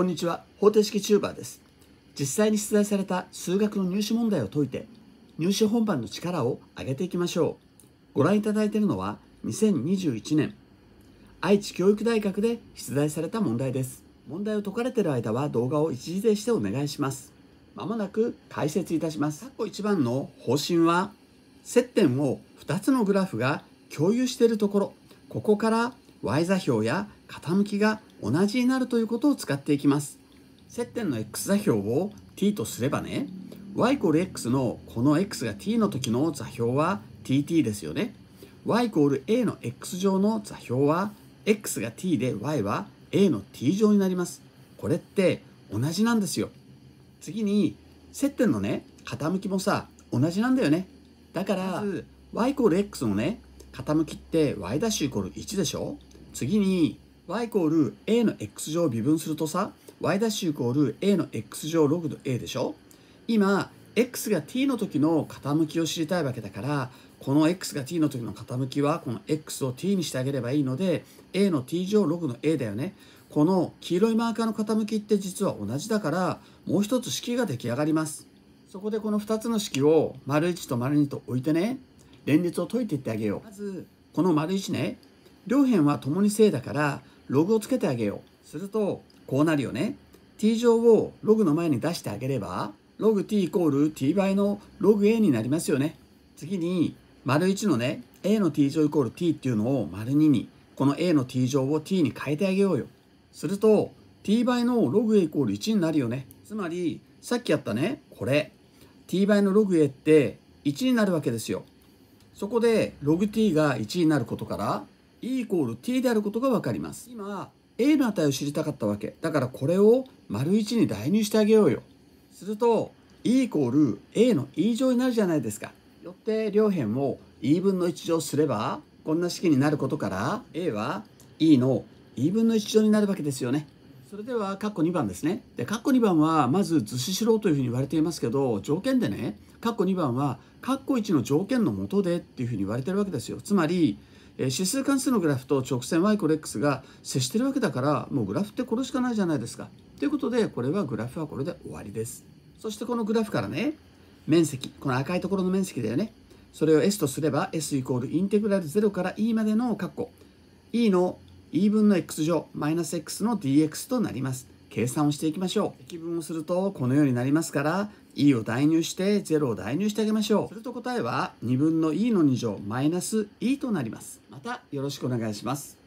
こんにちは。方程式チューバーです。実際に出題された数学の入試問題を解いて入試本番の力を上げていきましょう。ご覧いただいているのは2021年愛知教育大学で出題された問題です。問題を解かれている間は動画を一時停止でお願いします。まもなく解説いたします。括弧1番の方針は接点を2つのグラフが共有しているところ。ここから y 座標や傾きが同じになるということを使っていきます。接点の x 座標を t とすればね y=x のこの x が t の時の座標は tt ですよね。Y=a の x 乗の座標は x が t で y は a の t 乗になります。これって同じなんですよ。次に接点のね傾きもさ同じなんだよね。だから y=x のね傾きって y'=1 でしょ？次に y イコール a の x 乗を微分するとさ y' イコール a の x 乗ログの a でしょ？今 x が t の時の傾きを知りたいわけだからこの x が t の時の傾きはこの x を t にしてあげればいいので a の t 乗ログの a だよね。この黄色いマーカーの傾きって実は同じだからもう一つ式が出来上がります。そこでこの2つの式を丸1と丸2と置いてね連立を解いていってあげよう。まずこの丸1ね両辺は共に正だからログをつけてあげよう。するとこうなるよね。T 乗をログの前に出してあげればログ t イコール t 倍のログ a になりますよね。次に丸1のね a の t 乗イコール t っていうのを丸2にこの a の t 乗を t に変えてあげようよ。すると t 倍のログ a イコール1になるよね。つまりさっきやったねこれ。T 倍のログ a って1になるわけですよ。そこでログ t が1になることから E イコール t であることが分かります。今、a の値を知りたかったわけ。だからこれを丸1に代入してあげようよ。すると、E イコール a の e 乗になるじゃないですか。よって両辺を e 分の1乗すれば、こんな式になることから、a は e の e 分の1乗になるわけですよね。それでは、括弧2番ですね。で、括弧2番は、まず図示しろというふうに言われていますけど、条件でね、括弧2番は、括弧1の条件のもとでっていうふうに言われてるわけですよ。つまり、指数関数のグラフと直線 y イコール x が接してるわけだからもうグラフってこれしかないじゃないですか。ということでこれはグラフはこれで終わりです。そしてこのグラフからね面積この赤いところの面積だよね。それを s とすれば s イコールインテグラル0から e までの括弧 e の e 分の x 乗マイナス x の dx となります。計算をしていきましょう。積分をするとこのようになりますから e を代入して0を代入してあげましょう。すると答えは2分の e の2乗マイナス e となります。またよろしくお願いします。